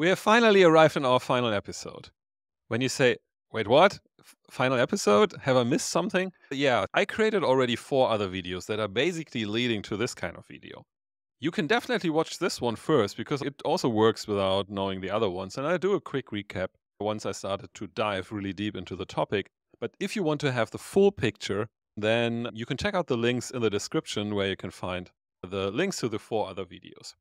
We have finally arrived in our final episode. When you say, wait, what? Final episode? Have I missed something? Yeah, I created already four other videos that are basically leading to this kind of video. You can definitely watch this one first because it also works without knowing the other ones. And I do a quick recap once I started to dive really deep into the topic. But if you want to have the full picture, then you can check out the links in the description where you can find the links to the four other videos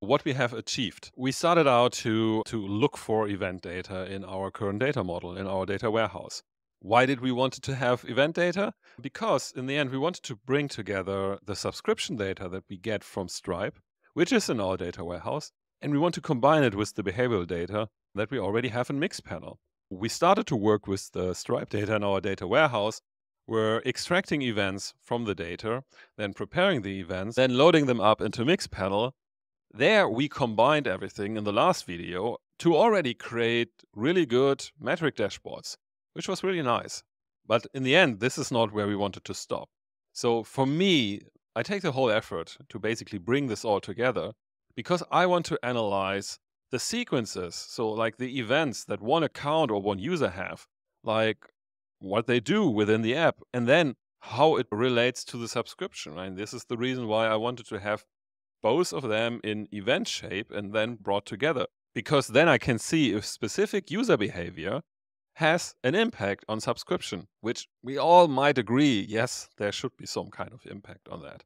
what we have achieved. We started out to, to look for event data in our current data model, in our data warehouse. Why did we want to have event data? Because in the end, we wanted to bring together the subscription data that we get from Stripe, which is in our data warehouse, and we want to combine it with the behavioral data that we already have in Mixpanel. We started to work with the Stripe data in our data warehouse. We're extracting events from the data, then preparing the events, then loading them up into Mixpanel, there we combined everything in the last video to already create really good metric dashboards, which was really nice. But in the end, this is not where we wanted to stop. So for me, I take the whole effort to basically bring this all together because I want to analyze the sequences. So like the events that one account or one user have, like what they do within the app, and then how it relates to the subscription. And this is the reason why I wanted to have both of them in event shape and then brought together. Because then I can see if specific user behavior has an impact on subscription, which we all might agree, yes, there should be some kind of impact on that.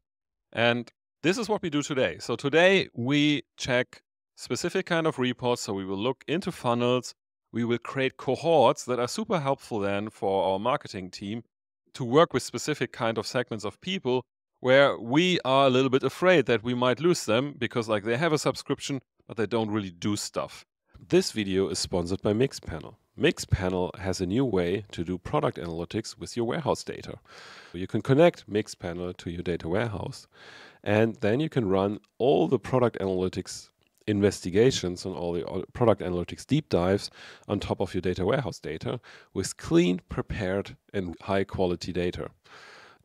And this is what we do today. So today we check specific kind of reports. So we will look into funnels. We will create cohorts that are super helpful then for our marketing team to work with specific kind of segments of people where we are a little bit afraid that we might lose them because like they have a subscription but they don't really do stuff. This video is sponsored by Mixpanel. Mixpanel has a new way to do product analytics with your warehouse data. You can connect Mixpanel to your data warehouse and then you can run all the product analytics investigations and all the product analytics deep dives on top of your data warehouse data with clean, prepared, and high quality data.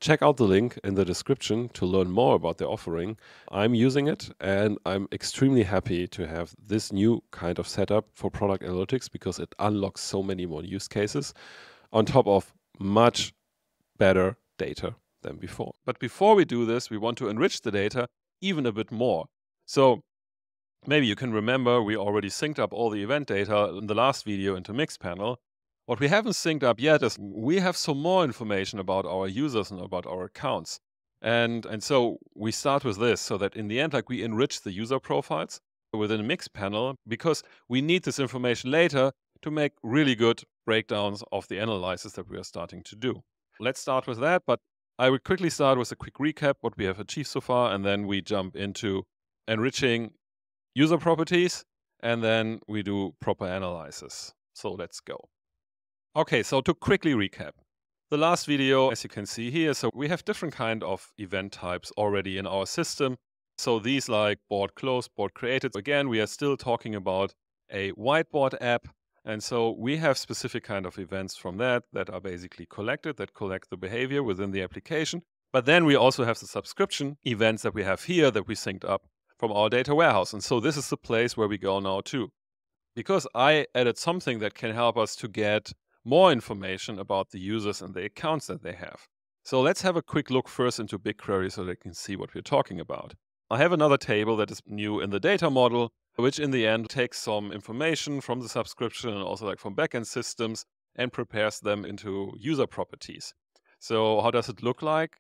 Check out the link in the description to learn more about the offering. I'm using it and I'm extremely happy to have this new kind of setup for product analytics because it unlocks so many more use cases on top of much better data than before. But before we do this, we want to enrich the data even a bit more. So maybe you can remember we already synced up all the event data in the last video into Mixpanel. What we haven't synced up yet is we have some more information about our users and about our accounts. And, and so we start with this so that in the end, like we enrich the user profiles within Mixpanel because we need this information later to make really good breakdowns of the analysis that we are starting to do. Let's start with that, but I will quickly start with a quick recap what we have achieved so far, and then we jump into enriching user properties, and then we do proper analysis. So let's go. Okay, so to quickly recap. The last video, as you can see here, so we have different kind of event types already in our system. So these like board closed, board created. Again, we are still talking about a whiteboard app. And so we have specific kind of events from that that are basically collected, that collect the behavior within the application. But then we also have the subscription events that we have here that we synced up from our data warehouse. And so this is the place where we go now too. Because I added something that can help us to get more information about the users and the accounts that they have. So let's have a quick look first into BigQuery so they can see what we're talking about. I have another table that is new in the data model, which in the end takes some information from the subscription and also like from backend systems and prepares them into user properties. So how does it look like?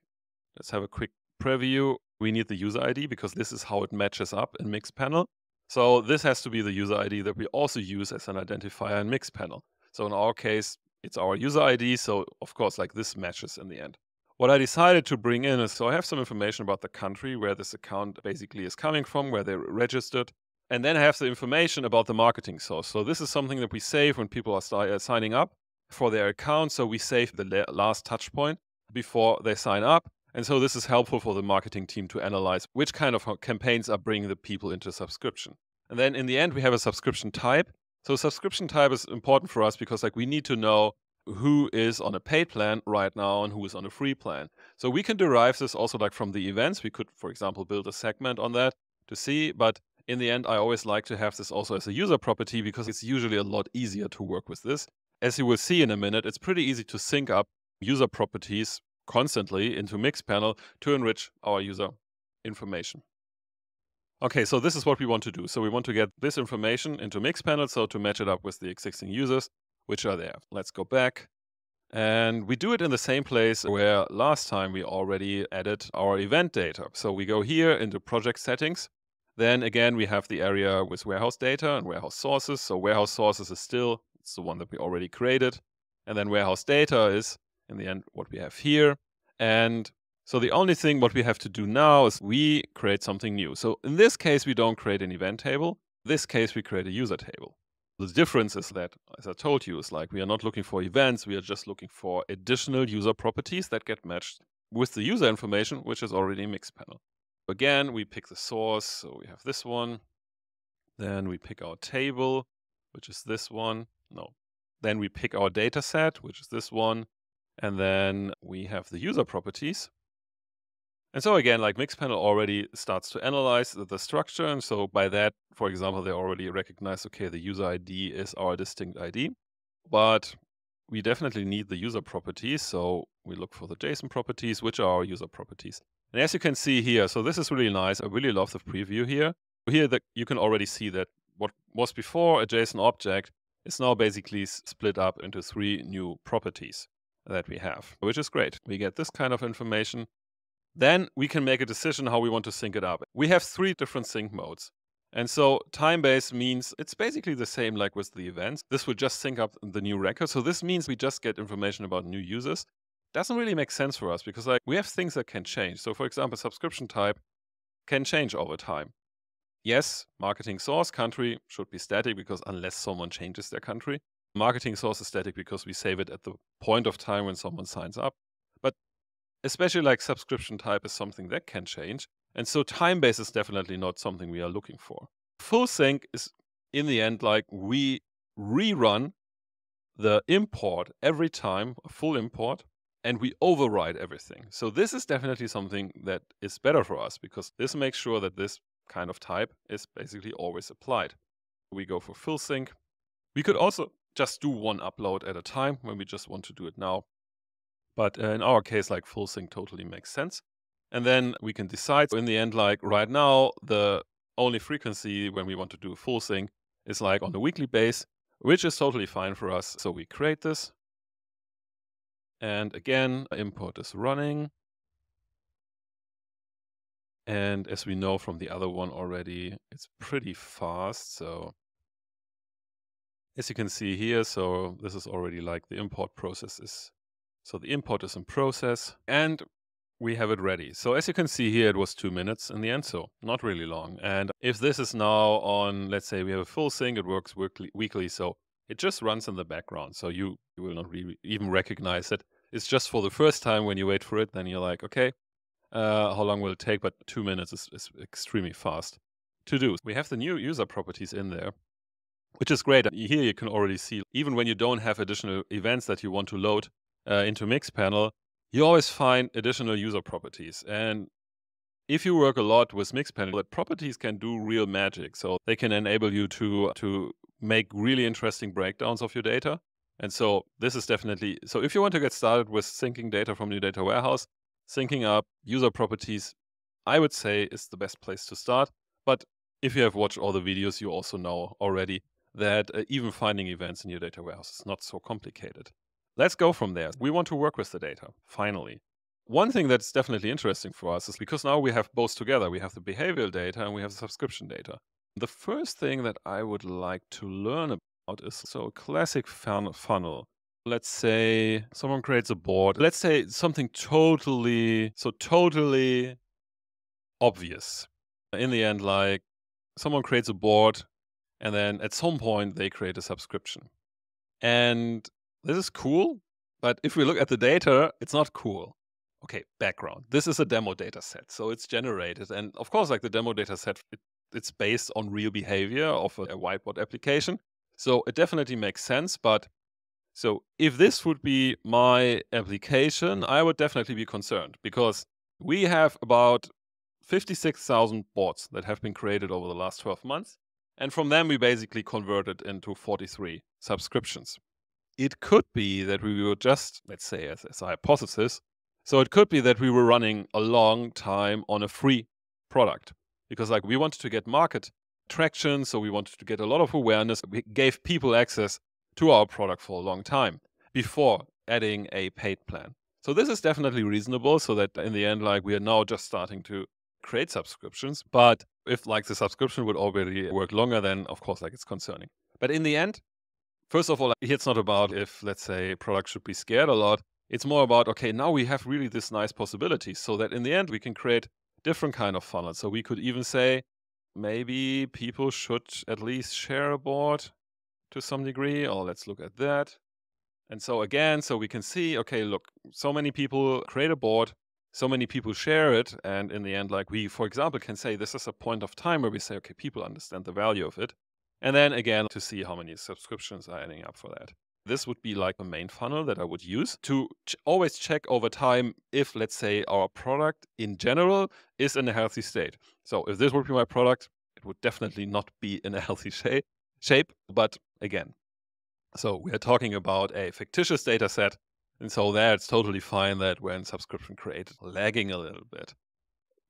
Let's have a quick preview. We need the user ID because this is how it matches up in Mixpanel. So this has to be the user ID that we also use as an identifier in Mixpanel. So in our case, it's our user ID. So of course, like this matches in the end. What I decided to bring in is so I have some information about the country where this account basically is coming from, where they're registered. And then I have the information about the marketing source. So this is something that we save when people are uh, signing up for their account. So we save the last touch point before they sign up. And so this is helpful for the marketing team to analyze which kind of campaigns are bringing the people into subscription. And then in the end, we have a subscription type. So subscription type is important for us because like we need to know who is on a paid plan right now and who is on a free plan. So we can derive this also like from the events. We could, for example, build a segment on that to see, but in the end, I always like to have this also as a user property because it's usually a lot easier to work with this. As you will see in a minute, it's pretty easy to sync up user properties constantly into Mixpanel to enrich our user information. Okay, so this is what we want to do. So we want to get this information into Mixpanel, so to match it up with the existing users, which are there. Let's go back. And we do it in the same place where last time we already added our event data. So we go here into project settings. Then again, we have the area with warehouse data and warehouse sources. So warehouse sources is still, it's the one that we already created. And then warehouse data is in the end what we have here. And so the only thing what we have to do now is we create something new. So in this case, we don't create an event table. In this case, we create a user table. The difference is that, as I told you, is like we are not looking for events, we are just looking for additional user properties that get matched with the user information, which is already in Mixpanel. Again, we pick the source, so we have this one. Then we pick our table, which is this one. No. Then we pick our data set, which is this one. And then we have the user properties, and so again, like Mixpanel already starts to analyze the, the, structure. And so by that, for example, they already recognize, okay, the user ID is our distinct ID. But we definitely need the user properties. So we look for the JSON properties, which are our user properties. And as you can see here, so this is really nice. I really love the preview here. Here that you can already see that what was before a JSON object is now basically split up into three new properties that we have, which is great. We get this kind of information. Then we can make a decision how we want to sync it up. We have three different sync modes. And so time-based means it's basically the same like with the events. This will just sync up the new record. So this means we just get information about new users. Doesn't really make sense for us because like we have things that can change. So for example, subscription type can change over time. Yes, marketing source country should be static because unless someone changes their country. Marketing source is static because we save it at the point of time when someone signs up especially like subscription type is something that can change. And so time base is definitely not something we are looking for. Full sync is in the end like we rerun the import every time, a full import, and we override everything. So this is definitely something that is better for us because this makes sure that this kind of type is basically always applied. We go for full sync. We could also just do one upload at a time when we just want to do it now. But uh, in our case, like full sync totally makes sense. And then we can decide so in the end, like right now, the only frequency when we want to do full sync is like on a weekly base, which is totally fine for us. So we create this. And again, import is running. And as we know from the other one already, it's pretty fast. So as you can see here, so this is already like the import process is so the import is in process and we have it ready. So as you can see here, it was two minutes in the end, so not really long. And if this is now on, let's say we have a full sync, it works weekly, weekly so it just runs in the background. So you, you will not really even recognize it. It's just for the first time when you wait for it, then you're like, okay, uh, how long will it take? But two minutes is, is extremely fast to do. We have the new user properties in there, which is great. Here you can already see, even when you don't have additional events that you want to load, uh, into Mixpanel, you always find additional user properties. And if you work a lot with Mixpanel, that properties can do real magic. So they can enable you to to make really interesting breakdowns of your data. And so this is definitely so if you want to get started with syncing data from your data warehouse, syncing up user properties, I would say is the best place to start. But if you have watched all the videos, you also know already that uh, even finding events in your data warehouse is not so complicated. Let's go from there. We want to work with the data, finally. One thing that's definitely interesting for us is because now we have both together. We have the behavioral data and we have the subscription data. The first thing that I would like to learn about is so a classic funnel. Let's say someone creates a board. Let's say something totally, so totally obvious. In the end, like someone creates a board and then at some point they create a subscription. And this is cool, but if we look at the data, it's not cool. Okay, background. This is a demo data set, so it's generated. And of course, like the demo data set, it, it's based on real behavior of a, a whiteboard application. So it definitely makes sense. But so if this would be my application, I would definitely be concerned because we have about 56,000 boards that have been created over the last 12 months. And from them, we basically converted into 43 subscriptions. It could be that we were just, let's say, as, as a hypothesis, so it could be that we were running a long time on a free product because, like, we wanted to get market traction, so we wanted to get a lot of awareness. We gave people access to our product for a long time before adding a paid plan. So this is definitely reasonable so that in the end, like we are now just starting to create subscriptions. But if like the subscription would already work longer, then of course, like it's concerning. But in the end, first of all, it's not about if, let's say, product should be scared a lot. It's more about, okay, now we have really this nice possibility so that in the end we can create different kind of funnels. So we could even say maybe people should at least share a board to some degree, or let's look at that. And so again, so we can see, okay, look, so many people create a board, so many people share it. And in the end, like we, for example, can say this is a point of time where we say, okay, people understand the value of it. And then again, to see how many subscriptions are adding up for that. This would be like a main funnel that I would use to ch- always check over time if, let's say, our product in general is in a healthy state. So if this would be my product, it would definitely not be in a healthy shape. Shape, but again, so we are talking about a fictitious data set. And so there it's totally fine that when subscription created lagging a little bit.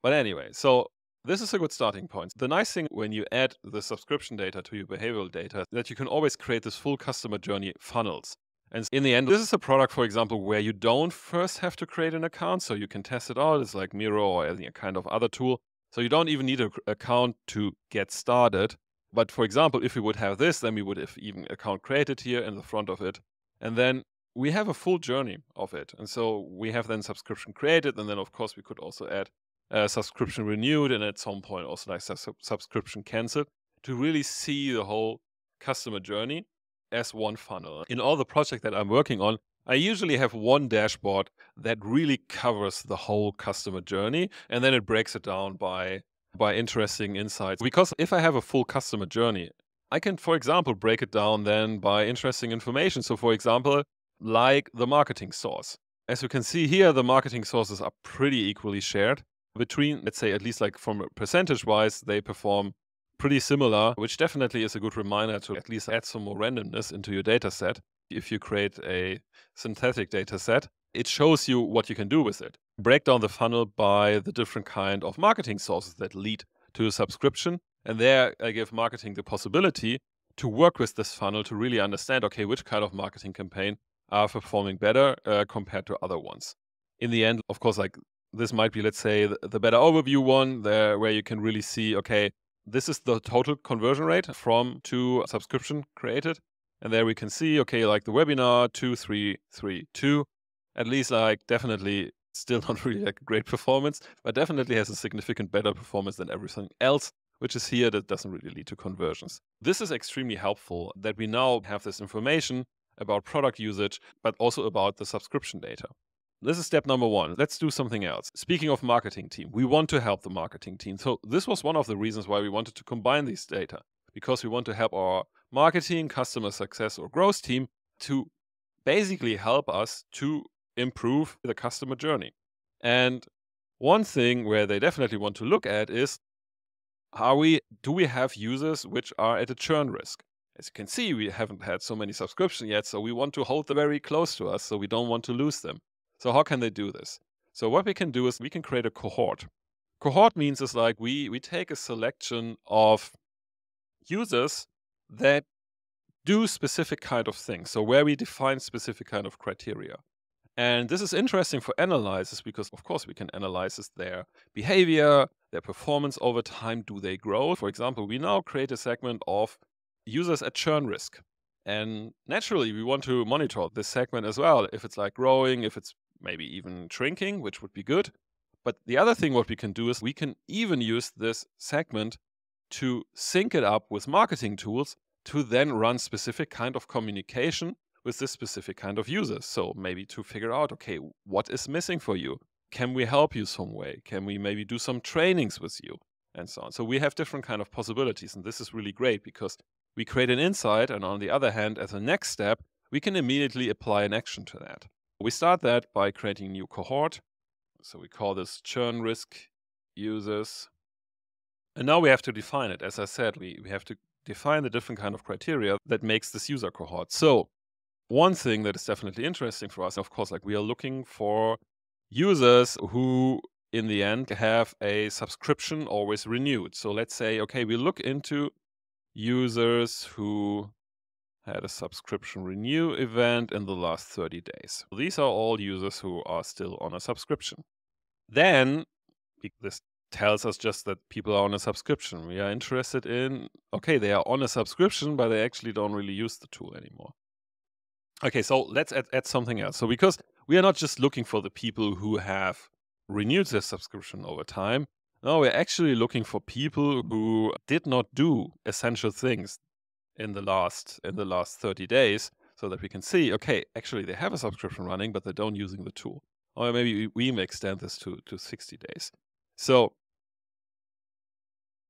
But anyway, so this is a good starting point. The nice thing when you add the subscription data to your behavioral data that you can always create this full customer journey funnels. And in the end, this is a product, for example, where you don't first have to create an account. So you can test it out. It's like Miro or any kind of other tool. So you don't even need an account to get started. But for example, if we would have this, then we would have even account created here in the front of it. And then we have a full journey of it. And so we have then subscription created. And then, of course, we could also add a subscription renewed and at some point also like subscription canceled to really see the whole customer journey as one funnel. In all the projects that I'm working on, I usually have one dashboard that really covers the whole customer journey and then it breaks it down by by interesting insights. Because if I have a full customer journey, I can, for example, break it down then by interesting information. So, for example, like the marketing source. As you can see here, the marketing sources are pretty equally shared between, let's say, at least like from percentage wise, they perform pretty similar, which definitely is a good reminder to at least add some more randomness into your data set. If you create a synthetic data set, it shows you what you can do with it. Break down the funnel by the different kind of marketing sources that lead to a subscription. And there I give marketing the possibility to work with this funnel to really understand, okay, which kind of marketing campaign are performing better uh, compared to other ones. In the end, of course, like this might be, let's say, the, the better overview one there where you can really see, okay, this is the total conversion rate from to subscription created. And there we can see, okay, like the webinar 2332 at least like definitely still not really like a great performance, but definitely has a significant better performance than everything else, which is here that doesn't really lead to conversions. This is extremely helpful that we now have this information about product usage, but also about the subscription data. This is step number one. Let's do something else. Speaking of marketing team, we want to help the marketing team. So this was one of the reasons why we wanted to combine these data because we want to help our marketing, customer success, or growth team to basically help us to improve the customer journey. And one thing where they definitely want to look at is are we do we have users which are at a churn risk? As you can see, we haven't had so many subscriptions yet, so we want to hold them very close to us so we don't want to lose them. So how can they do this? So what we can do is we can create a cohort. Cohort means is like we we take a selection of users that do specific kind of things. So where we define specific kind of criteria. And this is interesting for analyzers because, of course, we can analyze their behavior, their performance over time. Do they grow? For example, we now create a segment of users at churn risk. And naturally, we want to monitor this segment as well. If it's like growing, if it's maybe even shrinking, which would be good. But the other thing what we can do is we can even use this segment to sync it up with marketing tools to then run specific kind of communication with this specific kind of users. So maybe to figure out, okay, what is missing for you? Can we help you some way? Can we maybe do some trainings with you? And so on. So we have different kind of possibilities. And this is really great because we create an insight. And on the other hand, as a next step, we can immediately apply an action to that. We start that by creating a new cohort. So we call this churn risk users. And now we have to define it. As I said, we, we have to define the different kind of criteria that makes this user cohort. So one thing that is definitely interesting for us, of course, like we are looking for users who in the end have a subscription always renewed. So let's say, okay, we look into users who had a subscription renew event in the last 30 days. These are all users who are still on a subscription. Then this tells us just that people are on a subscription. We are interested in, okay, they are on a subscription, but they actually don't really use the tool anymore. Okay, so let's add, add something else. So because we are not just looking for the people who have renewed their subscription over time, no, we're actually looking for people who did not do essential things in the last in the last 30 days so that we can see, okay, actually they have a subscription running, but they don't using the tool. Or maybe we may extend this to, to 60 days. So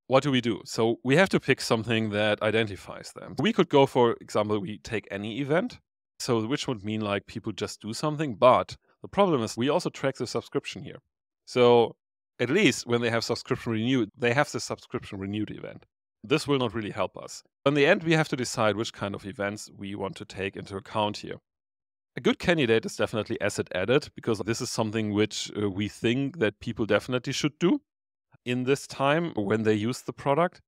what do we do? So we have to pick something that identifies them. We could go, for example, we take any event. So which would mean like people just do something, but the problem is we also track the subscription here. So at least when they have subscription renewed, they have the subscription renewed event. This will not really help us. In the end, we have to decide which kind of events we want to take into account here. A good candidate is definitely asset added because this is something which uh, we think that people definitely should do in this time when they use the product.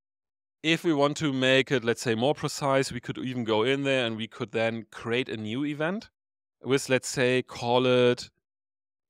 If we want to make it, let's say, more precise, we could even go in there and we could then create a new event with, let's say, call it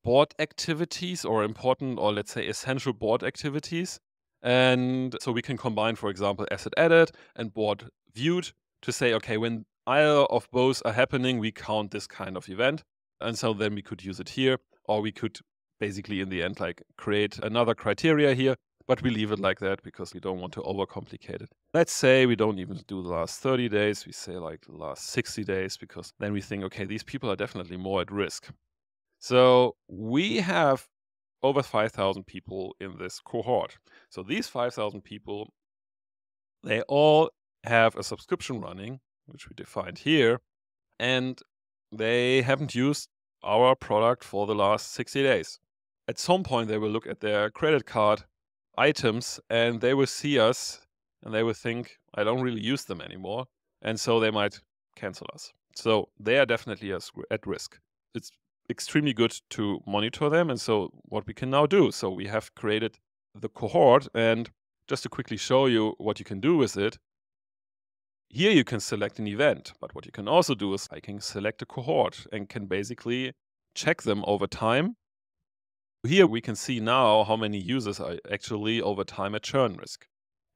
board activities or important or let's say essential board activities. And so we can combine, for example, asset added and board viewed to say, okay, when either of both are happening, we count this kind of event. And so then we could use it here, or we could basically in the end like create another criteria here, but we leave it like that because we don't want to overcomplicate it. Let's say we don't even do the last 30 days, we say like the last 60 days because then we think, okay, these people are definitely more at risk. So we have over 5,000 people in this cohort. So these 5,000 people, they all have a subscription running which we defined here, and they haven't used our product for the last 60 days. At some point, they will look at their credit card items and they will see us and they will think, I don't really use them anymore. And so they might cancel us. So they are definitely at risk. It's extremely good to monitor them. And so what we can now do, so we have created the cohort and just to quickly show you what you can do with it, here you can select an event, but what you can also do is I can select a cohort and can basically check them over time. Here we can see now how many users are actually over time at churn risk.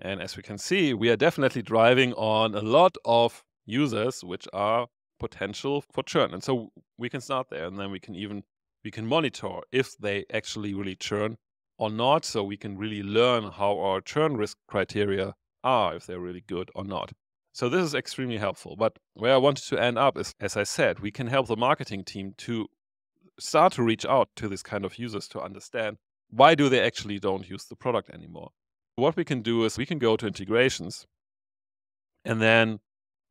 And as we can see, we are definitely driving on a lot of users which are potential for churn. And so we can start there and then we can even we can monitor if they actually really churn or not. So we can really learn how our churn risk criteria are, if they're really good or not. So this is extremely helpful. But where I wanted to end up is, as I said, we can help the marketing team to start to reach out to this kind of users to understand why do they actually don't use the product anymore. What we can do is we can go to integrations and then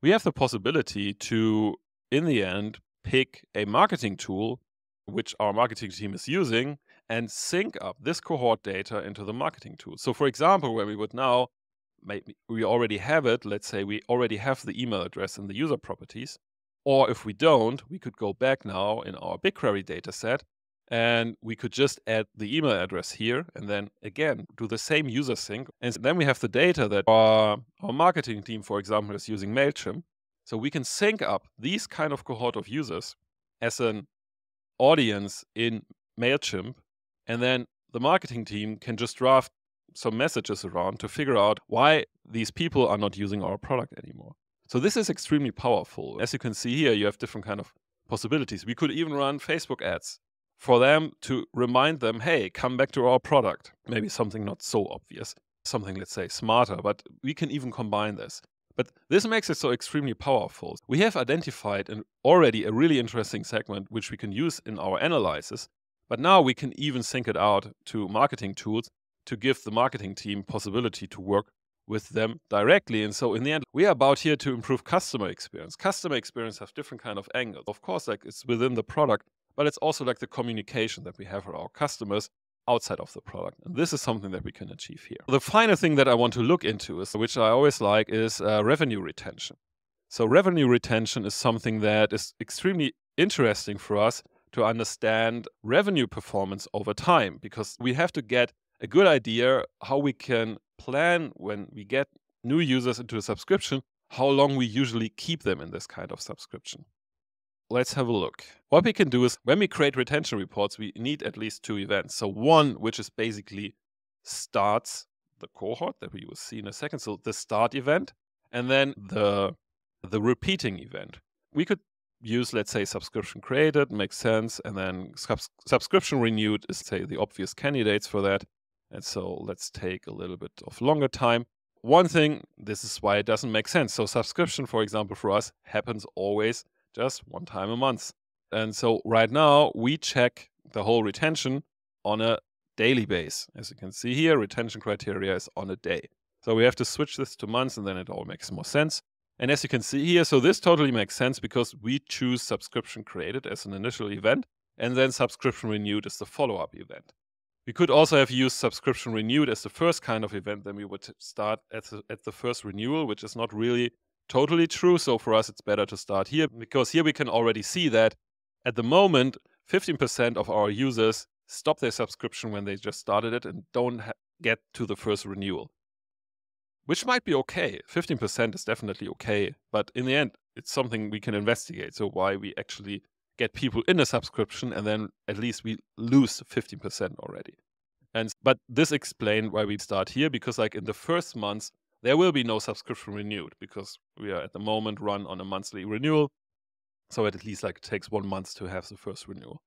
we have the possibility to, in the end, pick a marketing tool which our marketing team is using and sync up this cohort data into the marketing tool. So for example, where we would now maybe we already have it, let's say we already have the email address in the user properties, or if we don't, we could go back now in our BigQuery dataset and we could just add the email address here and then again do the same user sync. And then we have the data that our, our marketing team, for example, is using MailChimp. So we can sync up these kind of cohort of users as an audience in MailChimp. And then the marketing team can just draft some messages around to figure out why these people are not using our product anymore. So this is extremely powerful. As you can see here, you have different kind of possibilities. We could even run Facebook ads for them to remind them, hey, come back to our product. Maybe something not so obvious, something, let's say, smarter, but we can even combine this. But this makes it so extremely powerful. We have identified an, already a really interesting segment which we can use in our analysis, but now we can even sync it out to marketing tools to give the marketing team possibility to work with them directly. And so in the end, we are about here to improve customer experience. Customer experience have different kind of angles. Of course, like it's within the product, but it's also like the communication that we have with our customers outside of the product. And this is something that we can achieve here. The final thing that I want to look into is, which I always like, is uh, revenue retention. So revenue retention is something that is extremely interesting for us to understand revenue performance over time because we have to get a good idea how we can plan when we get new users into a subscription, how long we usually keep them in this kind of subscription. Let's have a look. What we can do is when we create retention reports, we need at least two events. So one, which is basically starts the cohort that we will see in a second. So the start event and then the the repeating event. We could use, let's say, subscription created, makes sense, and then subs- subscription renewed is, say, the obvious candidates for that. And so let's take a little bit of longer time. One thing, this is why it doesn't make sense. So, subscription, for example, for us happens always just one time a month. And so, right now, we check the whole retention on a daily base. As you can see here, retention criteria is on a day. So, we have to switch this to months, and then it all makes more sense. And as you can see here, so this totally makes sense because we choose subscription created as an initial event, and then subscription renewed as the follow up event. We could also have used subscription renewed as the first kind of event, then we would start at the, at the first renewal, which is not really totally true. So for us, it's better to start here because here we can already see that at the moment, 15% of our users stop their subscription when they just started it and don't get to the first renewal which might be okay. 15% is definitely okay, but in the end, it's something we can investigate. So, why we actually get people in a subscription and then at least we lose 15% already. And but this explained why we start here because like in the first months there will be no subscription renewed because we are at the moment run on a monthly renewal. So it at least like takes one month to have the first renewal.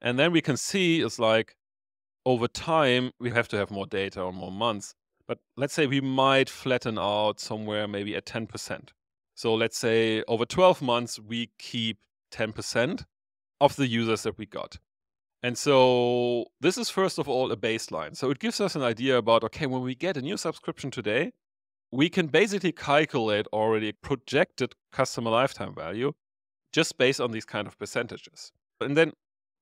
And then we can see is like over time we have to have more data or more months but let's say we might flatten out somewhere maybe at 10%. So let's say over 12 months, we keep 10% of the users that we got. And so this is first of all a baseline. So it gives us an idea about okay, when we get a new subscription today, we can basically calculate already projected customer lifetime value just based on these kind of percentages. And then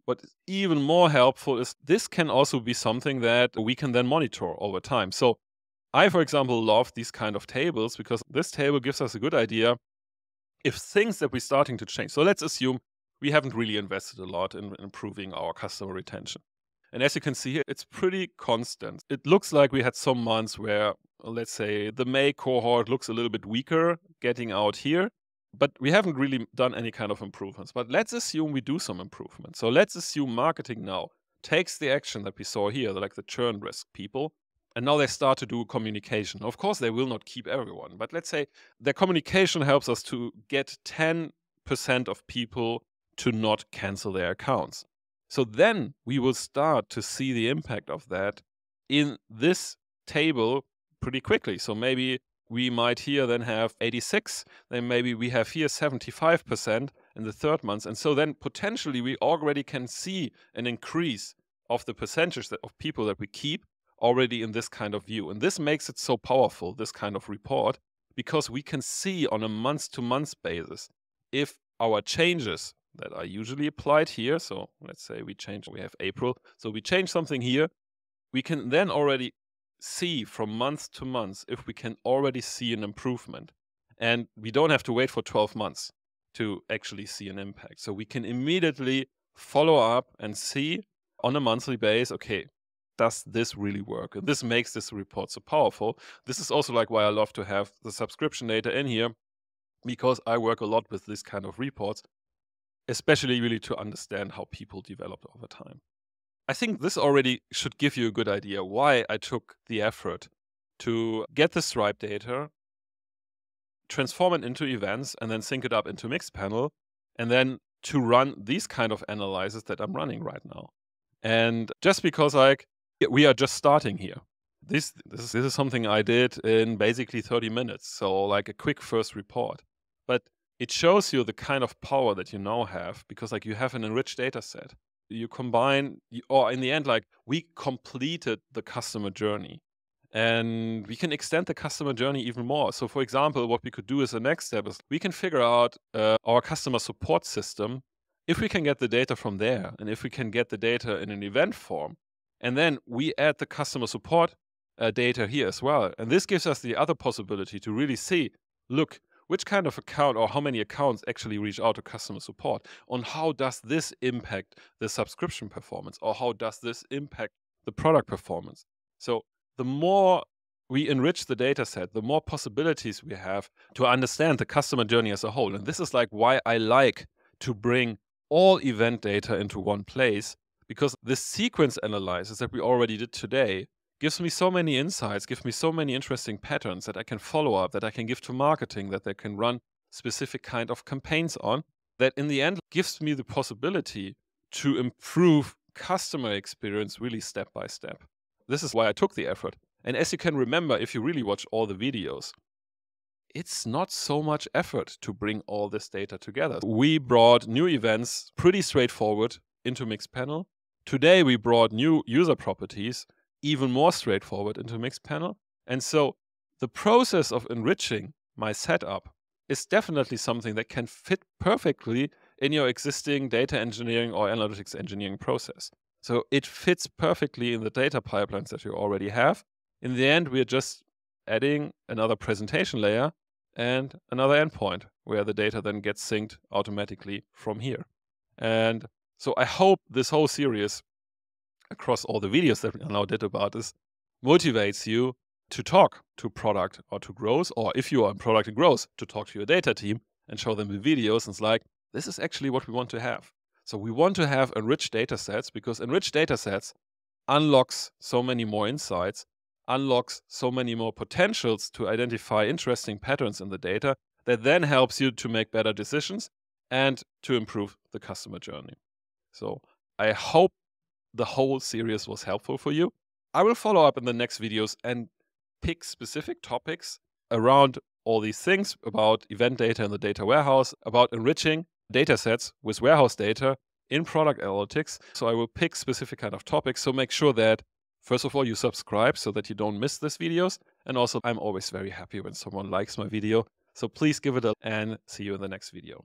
what is even more helpful is this can also be something that we can then monitor over time. So I, for example, love these kind of tables because this table gives us a good idea if things that we're starting to change. So let's assume we haven't really invested a lot in improving our customer retention. And as you can see here, it's pretty constant. It looks like we had some months where, let's say, the May cohort looks a little bit weaker getting out here, but we haven't really done any kind of improvements. But let's assume we do some improvements. So let's assume marketing now takes the action that we saw here, like the churn risk people, and now they start to do communication. Of course, they will not keep everyone, but let's say their communication helps us to get 10% of people to not cancel their accounts. So then we will start to see the impact of that in this table pretty quickly. So maybe we might here then have 86, then maybe we have here 75% in the third month. And so then potentially we already can see an increase of the percentage of people that we keep already in this kind of view. And this makes it so powerful, this kind of report, because we can see on a month to month basis if our changes that are usually applied here, so let's say we change, we have April, so we change something here, we can then already see from month to month if we can already see an improvement. And we don't have to wait for 12 months to actually see an impact. So we can immediately follow up and see on a monthly base, okay, does this really work? And this makes this report so powerful. This is also like why I love to have the subscription data in here, because I work a lot with this kind of reports, especially really to understand how people developed over time. I think this already should give you a good idea why I took the effort to get the Stripe data, transform it into events, and then sync it up into Mixpanel, and then to run these kind of analyses that I'm running right now. And just because like we are just starting here. This, this is, this is something I did in basically 30 minutes. So, like a quick first report. But it shows you the kind of power that you now have because, like, you have an enriched data set. You combine, or in the end, like, we completed the customer journey and we can extend the customer journey even more. So, for example, what we could do as a next step is we can figure out uh, our customer support system. If we can get the data from there, and if we can get the data in an event form, And then we add the customer support uh, data here as well. And this gives us the other possibility to really see, look, which kind of account or how many accounts actually reach out to customer support on how does this impact the subscription performance or how does this impact the product performance. So the more we enrich the data set, the more possibilities we have to understand the customer journey as a whole. And this is like why I like to bring all event data into one place because the sequence analysis that we already did today gives me so many insights, gives me so many interesting patterns that I can follow up, that I can give to marketing, that they can run specific kind of campaigns on, that in the end gives me the possibility to improve customer experience really step by step. This is why I took the effort. And as you can remember, if you really watch all the videos, it's not so much effort to bring all this data together. We brought new events pretty straightforward into Mixpanel. Today, we brought new user properties even more straightforward into Mixpanel. And so the process of enriching my setup is definitely something that can fit perfectly in your existing data engineering or analytics engineering process. So it fits perfectly in the data pipelines that you already have. In the end, we're just adding another presentation layer and another endpoint where the data then gets synced automatically from here. And so I hope this whole series across all the videos that we now did about this motivates you to talk to product or to growth, or if you are in product and growth, to talk to your data team and show them the videos and it's like, this is actually what we want to have. So we want to have enriched data sets because enriched data sets unlocks so many more insights, unlocks so many more potentials to identify interesting patterns in the data that then helps you to make better decisions and to improve the customer journey. So I hope the whole series was helpful for you. I will follow up in the next videos and pick specific topics around all these things about event data in the data warehouse, about enriching data sets with warehouse data in product analytics. So I will pick specific kind of topics. So make sure that first of all you subscribe so that you don't miss these videos. And also I'm always very happy when someone likes my video. So please give it a and see you in the next video.